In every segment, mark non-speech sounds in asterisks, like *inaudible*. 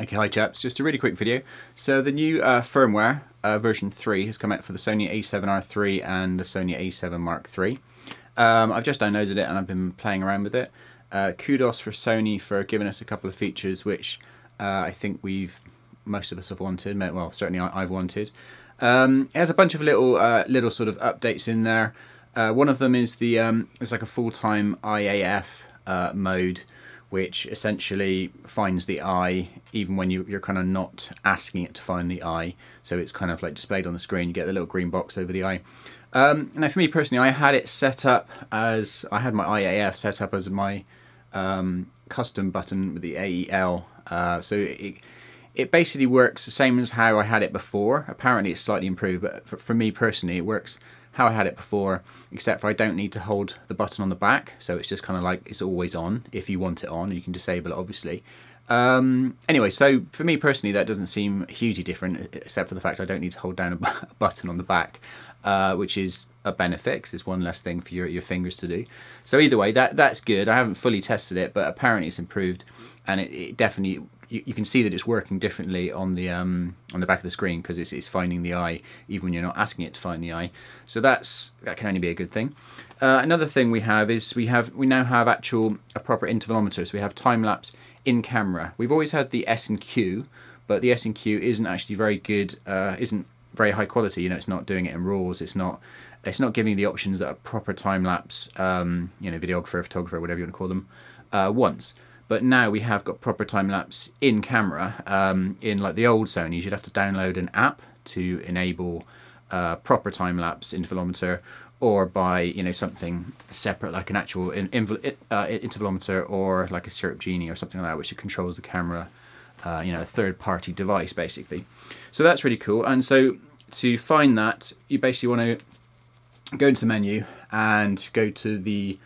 Okay, hi chaps, just a really quick video. So the new uh, firmware, uh, version 3, has come out for the Sony a7R III and the Sony a7 Mark III. Um, I've just downloaded it and I've been playing around with it. Uh, kudos for Sony for giving us a couple of features which uh, I think we've, most of us have wanted, well certainly I, have wanted. Um, it has a bunch of little uh, little sort of updates in there. Uh, one of them is the, um, it's like a full-time Eye AF mode which essentially finds the eye even when you, are kind of not asking it to find the eye. So it's kind of like displayed on the screen, you get the little green box over the eye. Um, now for me personally, I had it set up as, I had my Eye AF set up as my um, custom button with the AEL. Uh, so it, it basically works the same as how I had it before. Apparently it's slightly improved, but for, for me personally, it works how I had it before, except for I don't need to hold the button on the back, so it's just kind of like it's always on. If you want it on, you can disable it obviously. Um, anyway, so for me personally, that doesn't seem hugely different, except for the fact I don't need to hold down a *laughs* button on the back, uh, which is a benefit because it's one less thing for your, your fingers to do. So either way, that that's good. I haven't fully tested it, but apparently it's improved, and it, it definitely you, you, can see that it's working differently on the um, on the back of the screen because it's, it's finding the eye even when you're not asking it to find the eye. So that's that can only be a good thing. Uh, another thing we have is we have we now have actual a proper intervalometer. So we have time lapse in camera. We've always had the S and Q, but the S and Q isn't actually very good. Uh, isn't very high quality. You know, it's not doing it in RAWs. It's not it's not giving the options that a proper time lapse, um, you know, videographer, photographer, whatever you want to call them, uh, wants. But now we have got proper time lapse in camera. Um, in like the old Sony's, you'd have to download an app to enable uh, proper time lapse intervalometer, or by you know something separate like an actual in, uh, intervalometer or like a Syrp Genie or something like that, which controls the camera. Uh, you know, a third-party device basically. So that's really cool. And so to find that, you basically want to go into the menu and go to the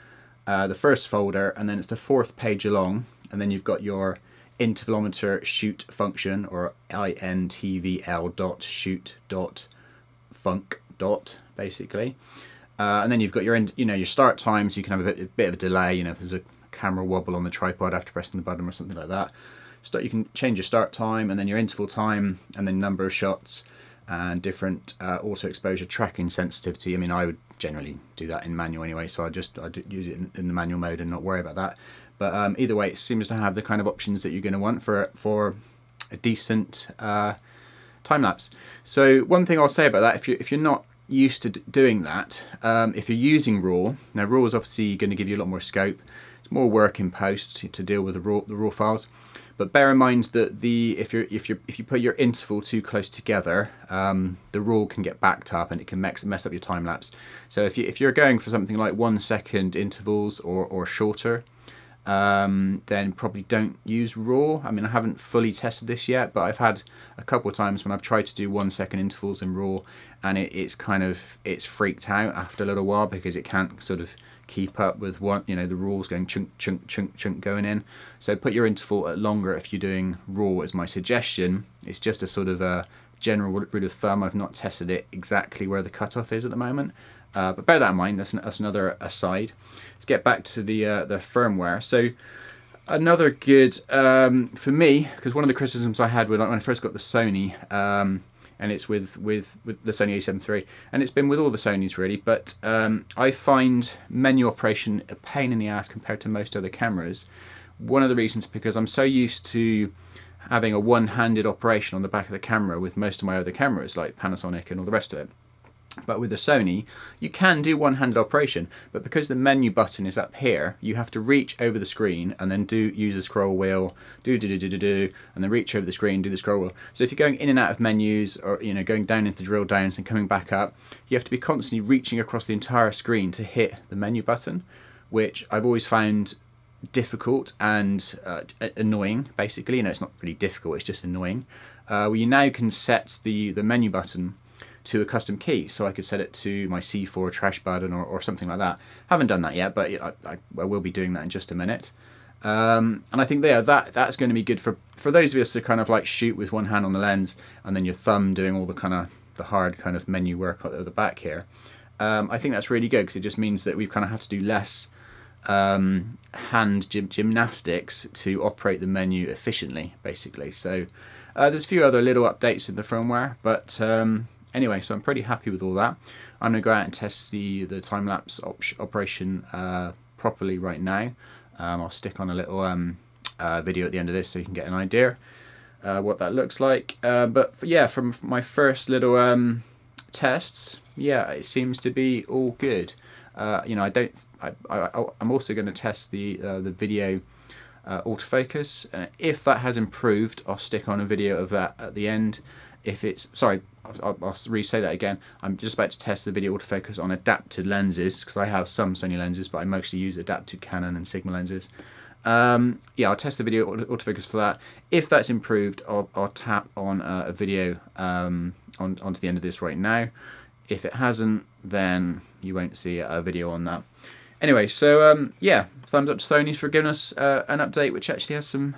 uh, the first folder, and then it's the fourth page along, and then you've got your intervalometer shoot function or intvl dot shoot dot func dot basically. Uh, and then you've got your end you know your start time so you can have a bit, a bit of a delay you know if there's a camera wobble on the tripod after pressing the button or something like that. Start you can change your start time and then your interval time and then number of shots and different uh, auto exposure tracking sensitivity. I mean I would generally do that in manual anyway so I just I use it in, in the manual mode and not worry about that but um, either way, it seems to have the kind of options that you're going to want for for a decent uh, time lapse. So one thing I'll say about that, if you if you're not used to doing that, um, if you're using RAW, now RAW is obviously going to give you a lot more scope. It's more work in post to, to deal with the RAW the RAW files. But bear in mind that the if you if you if you put your interval too close together, um, the RAW can get backed up and it can mess mess up your time lapse. So if you if you're going for something like one second intervals or or shorter, um, then probably don't use raw. I mean, I haven't fully tested this yet, but I've had a couple of times when I've tried to do one second intervals in raw, and it, it's kind of it's freaked out after a little while because it can't sort of keep up with what you know the raws going chunk chunk chunk chunk going in. So put your interval at longer if you're doing raw. Is my suggestion. It's just a sort of a general rule of thumb. I've not tested it exactly where the cutoff is at the moment, uh, but bear that in mind, that's, that's another aside. Let's get back to the, uh, the firmware. So another good, um, for me, because one of the criticisms I had when I, when I first got the Sony, um, and it's with, with, with the Sony a7 III, and it's been with all the Sonys really, but um, I find menu operation a pain in the ass compared to most other cameras. One of the reasons because I'm so used to having a one-handed operation on the back of the camera with most of my other cameras like Panasonic and all the rest of it. But with the Sony, you can do one-handed operation, but because the menu button is up here, you have to reach over the screen and then do use the scroll wheel, do do do do do do, and then reach over the screen, do the scroll wheel. So if you're going in and out of menus, or you know, going down into drill downs and coming back up, you have to be constantly reaching across the entire screen to hit the menu button, which I've always found difficult and uh, annoying. Basically, you know, it's not really difficult; it's just annoying. Uh, well, you now can set the the menu button to a custom key. So I could set it to my C4 trash button or, or something like that. Haven't done that yet, but I, I, I will be doing that in just a minute. Um, and I think there that that's going to be good for for those of us to kind of like shoot with one hand on the lens and then your thumb doing all the kind of the hard kind of menu work at the back here. Um, I think that's really good because it just means that we kind of have to do less um, hand gym gymnastics to operate the menu efficiently, basically. So uh, there's a few other little updates in the firmware, but um, anyway, so I'm pretty happy with all that. I'm going to go out and test the, the time-lapse op operation uh, properly right now. Um, I'll stick on a little um, uh, video at the end of this so you can get an idea uh, what that looks like. Uh, but yeah, from my first little um, tests, yeah, it seems to be all good. Uh, you know, I don't. I, I, I'm also going to test the uh, the video autofocus. If that has improved, I'll stick on a video of that at the end. If it's sorry, I'll, I'll re-say that again. I'm just about to test the video autofocus on adapted lenses because I have some Sony lenses, but I mostly use adapted Canon and Sigma lenses. Um, yeah, I'll test the video autofocus for that. If that's improved, I'll, I'll tap on a video um, on, onto the end of this right now. If it hasn't, then you won't see a video on that. Anyway, so um, yeah, thumbs up to Sony for giving us uh, an update which actually has some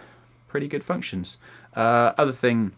pretty good functions. Uh, other thing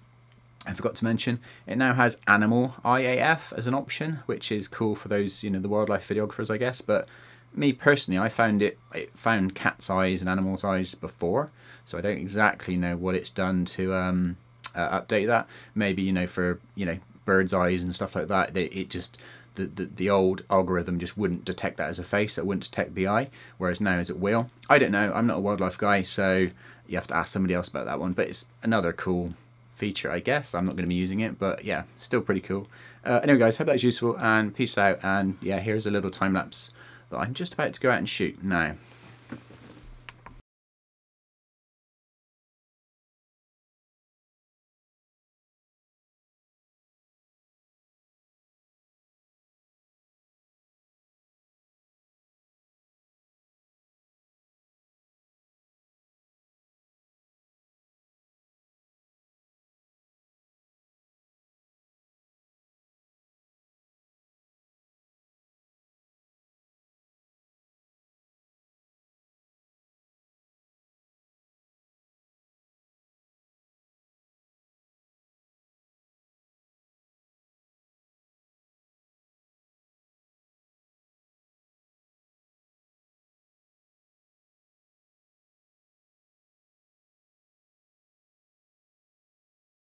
I forgot to mention, it now has animal Eye AF as an option, which is cool for those, you know, the wildlife videographers, I guess, but me personally, I found it, it found cat's eyes and animal's eyes before, so I don't exactly know what it's done to um, uh, update that. Maybe, you know, for, you know, bird's eyes and stuff like that, they, it just, the, the, the old algorithm just wouldn't detect that as a face, it wouldn't detect the eye, whereas now as it will. I don't know, I'm not a wildlife guy, so you have to ask somebody else about that one, but it's another cool feature, I guess. I'm not going to be using it, but yeah, still pretty cool. Uh, anyway, guys, hope that was useful, and peace out, and yeah, here's a little time lapse that I'm just about to go out and shoot now.